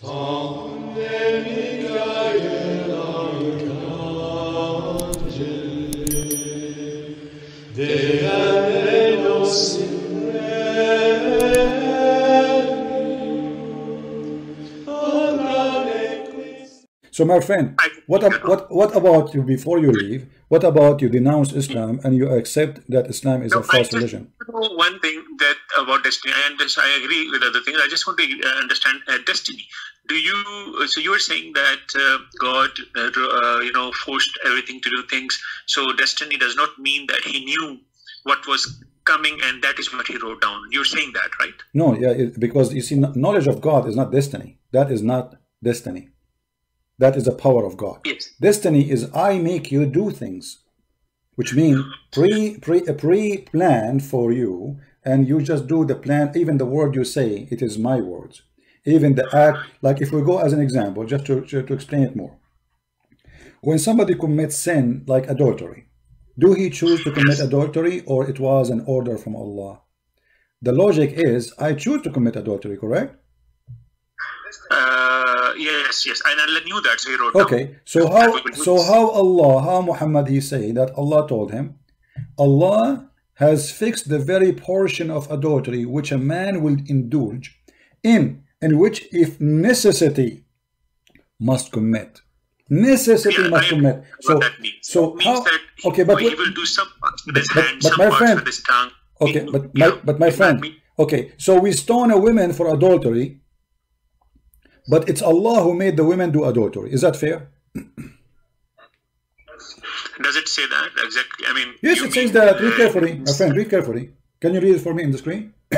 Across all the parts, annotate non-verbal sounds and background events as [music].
So, my friend, what, what, what about you before you leave? What about you denounce Islam and you accept that Islam is no, a false religion? one thing that about destiny, and I agree with other things. I just want to uh, understand uh, destiny. Do you? So you are saying that uh, God, uh, uh, you know, forced everything to do things. So destiny does not mean that He knew what was coming, and that is what He wrote down. You're saying that, right? No, yeah, it, because you see, knowledge of God is not destiny. That is not destiny. That is the power of God. Yes. Destiny is I make you do things, which means pre pre a pre plan for you, and you just do the plan. Even the word you say, it is my words. Even the act, like if we go as an example, just to, to, to explain it more. When somebody commits sin like adultery, do he choose to commit adultery or it was an order from Allah? The logic is I choose to commit adultery, correct? Uh, yes, yes, and I knew that, so he wrote. Okay, down. so how, so how Allah, how Muhammad, he say that Allah told him, Allah has fixed the very portion of adultery which a man will indulge in, and which, if necessity, must commit. Necessity yeah, must commit. So, so how? okay, but he will do some with his but, hand, but some my friend, with his tongue. Okay, but my, but my friend. Okay, so we stone a woman for adultery but it's Allah who made the women do adultery. Is that fair? Does it say that exactly? I mean, yes, it says that. Read carefully, my friend. Read carefully. Can you read it for me in the screen? [coughs]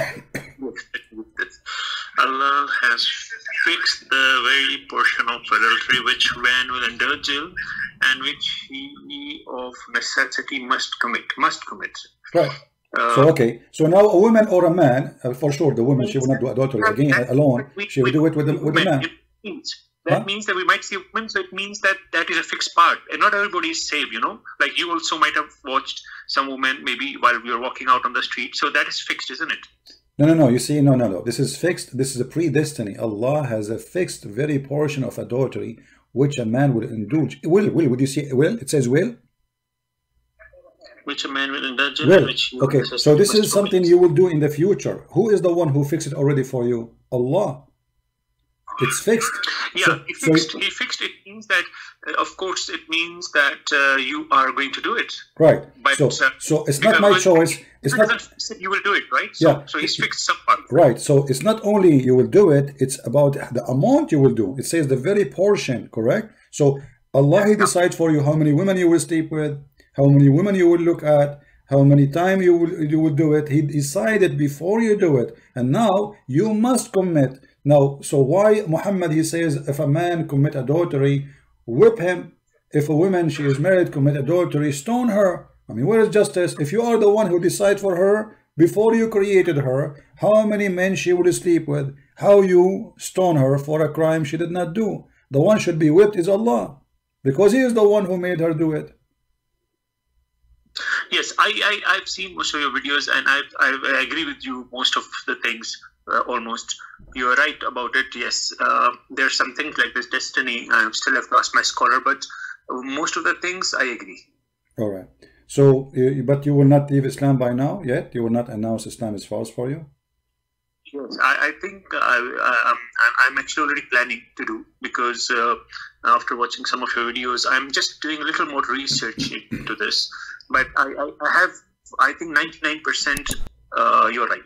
Allah has fixed the very portion of adultery which man will indulge in, and which he of necessity must commit. Must commit. Right. Uh, so okay, so now a woman or a man, uh, for sure, the woman she will not do adultery again alone. she will do it with the, with the man. Means, that huh? means that we might see women. So it means that that is a fixed part, and not everybody is saved. You know, like you also might have watched some women maybe while we were walking out on the street. So that is fixed, isn't it? No, no, no. You see, no, no, no. This is fixed. This is a predestiny. Allah has a fixed very portion of adultery which a man will indulge. Will, will. Would you see? Will it says will? Which a man will indulge in. Well, okay, so this is something you will do in the future. Who is the one who fixed it already for you? Allah. It's fixed. Yeah, so, he fixed. So he fixed. It means that, uh, of course, it means that uh, you are going to do it. Right. But, so, uh, so it's not my choice. It's not. You will do it, right? So, yeah. So he's fixed some part. Right. So it's not only you will do it. It's about the amount you will do. It says the very portion. Correct. So Allah He decides for you how many women you will sleep with, how many women you will look at, how many time you will you will do it. He decided before you do it, and now you must commit. Now, so why Muhammad he says if a man commit adultery, whip him. If a woman she is married commit adultery, stone her. I mean, where is justice? If you are the one who decide for her before you created her, how many men she will sleep with, how you stone her for a crime she did not do. The one should be whipped is Allah, because He is the one who made her do it. Yes, I, I I've seen most of your videos, and I I agree with you most of the things. Uh, almost, you are right about it. Yes, uh, there's some things like this destiny. I still have lost my scholar, but most of the things I agree. All right. So, but you will not leave Islam by now yet. You will not announce Islam is false for you. Yes, I, I think I, I, am actually already planning to do because uh, after watching some of your videos, I'm just doing a little more research into this but I, I, have I think 99% uh, you're right.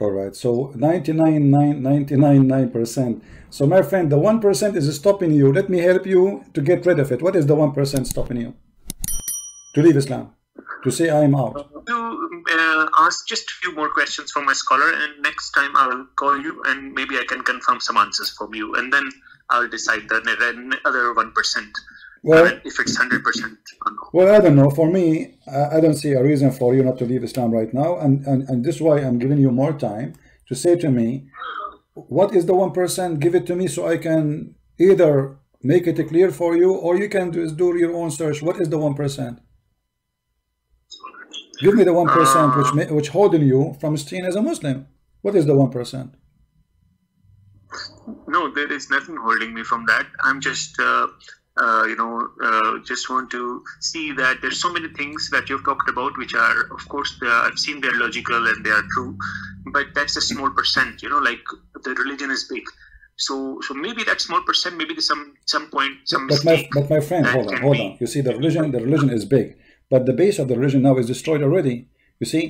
All right, so 99, 99, percent So my friend, the 1% is stopping you. Let me help you to get rid of it. What is the 1% stopping you? To leave Islam? To say I am out? To uh, ask just a few more questions from my scholar and next time I will call you and maybe I can confirm some answers from you and then I'll decide the other 1% well, if it's 100% Well, I don't know. For me, I don't see a reason for you not to leave Islam right now. And, and, and this is why I'm giving you more time to say to me, what is the 1%? Give it to me so I can either make it clear for you or you can just do your own search. What is the 1%? Give me the 1% uh, which, which holding you from staying as a Muslim. What is the 1%? no, there is nothing holding me from that. I'm just, uh, uh, you know, uh, just want to see that there's so many things that you've talked about, which are, of course, are, I've seen they're logical and they are true, but that's a small percent. You know, like the religion is big. So, so maybe that small percent, maybe there's some some point, some. But my, but my friend, hold on, hold be... on. You see, the religion, the religion is big, but the base of the religion now is destroyed already. You see,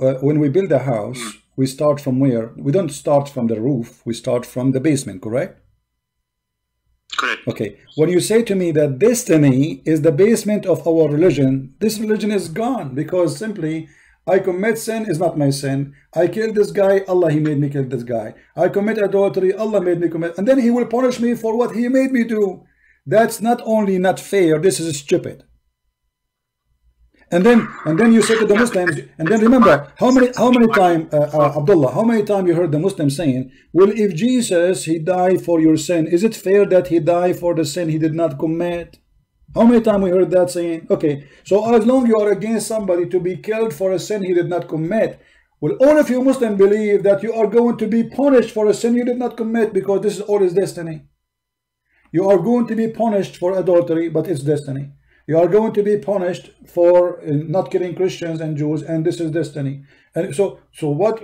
uh, when we build a house, mm. we start from where? We don't start from the roof. We start from the basement, correct? Correct. Okay. When you say to me that destiny is the basement of our religion, this religion is gone because simply I commit sin is not my sin. I killed this guy, Allah he made me kill this guy. I commit adultery, Allah made me commit, and then he will punish me for what he made me do. That's not only not fair, this is stupid. And then and then you say to the Muslims, and then remember how many how many time uh, uh, Abdullah, how many time you heard the Muslims saying, well, if Jesus he died for your sin, is it fair that he died for the sin he did not commit? How many time we heard that saying? Okay, so as long you are against somebody to be killed for a sin he did not commit, well, all of you Muslims believe that you are going to be punished for a sin you did not commit because this is all his destiny. You are going to be punished for adultery, but it's destiny. You are going to be punished for uh, not killing Christians and Jews, and this is destiny. And so, so what?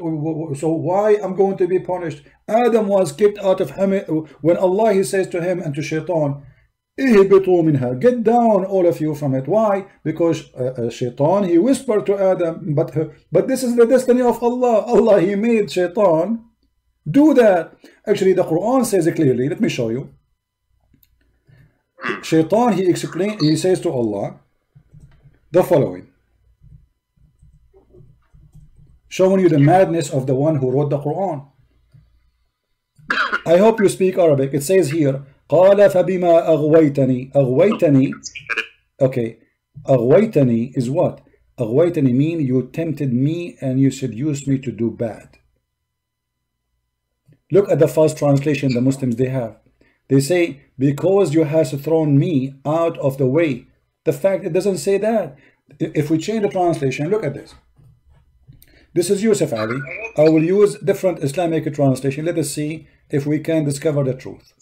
So why I'm going to be punished? Adam was kicked out of him when Allah He says to him and to Shaitan, Get down, all of you, from it. Why? Because uh, uh, Shaitan, he whispered to Adam, but uh, but this is the destiny of Allah. Allah, He made Shaitan do that. Actually, the Quran says it clearly. Let me show you. [clears throat] Shaitan, he explain, he says to Allah the following. Showing you the madness of the one who wrote the Quran. I hope you speak Arabic. It says here, قال فبما أغويتني أغويتني Okay, أغويتني is what? أغويتني mean you tempted me and you seduced me to do bad. Look at the first translation the Muslims they have. They say, because you has thrown me out of the way. The fact it doesn't say that. If we change the translation, look at this. This is Yusuf Ali. I will use different Islamic translation. Let us see if we can discover the truth.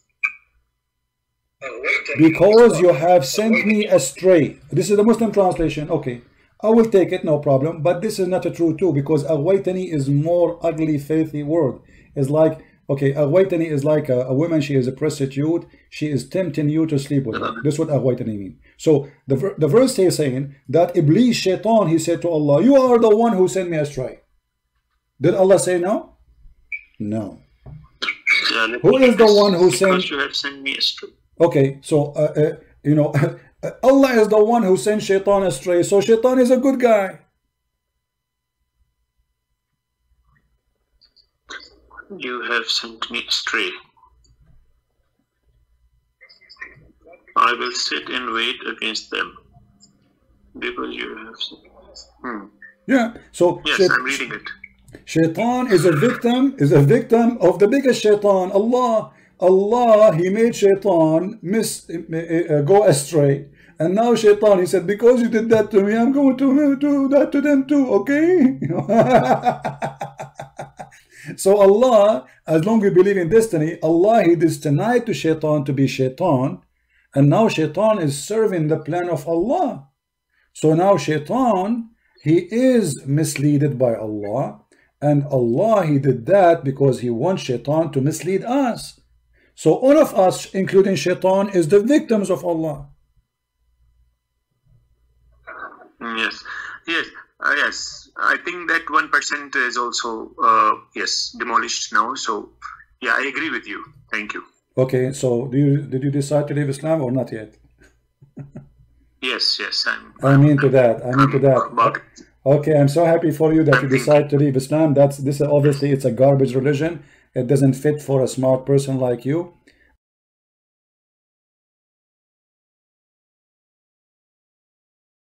Because you have sent me astray. This is the Muslim translation. Okay. I will take it, no problem. But this is not a true too, because aghwaytani is more ugly, filthy word. It's like Okay, aghwaytani is like a, a, woman, she is a prostitute, she is tempting you to sleep with her. This is what aghwaytani mean. So the, the verse is saying that Iblis, shaitan, he said to Allah, you are the one who sent me astray. Did Allah say no? No. who is the one who sent? you have sent me astray. Okay, so, uh, uh, you know, [laughs] Allah is the one who sent shaitan astray. So shaitan is a good guy. You have sent me astray. I will sit and wait against them because you have. Hmm. Yeah. So yes, I'm reading it. Shaitan is a victim. Is a victim of the biggest shaitan. Allah. Allah. He made shaitan miss uh, go astray. And now Shaitan, he said, because you did that to me, I'm going to do that to them too, okay? [laughs] [laughs] So Allah, as long as we believe in destiny, Allah He destined to shaitan to be shaitan, and now shaitan is serving the plan of Allah. So now shaitan, he is misleaded by Allah, and Allah He did that because He wants shaitan to mislead us. So all of us, including shaitan, is the victims of Allah. Yes, yes. Uh, yes, I think that one percent is also uh, yes demolished now. So yeah, I agree with you. Thank you. Okay, so do you did you decide to leave Islam or not yet? [laughs] yes, yes, I'm. I mean to that. I'm into that. Okay, I'm so happy for you that I'm you decide to leave Islam. That's this. Obviously, it's a garbage religion. It doesn't fit for a smart person like you.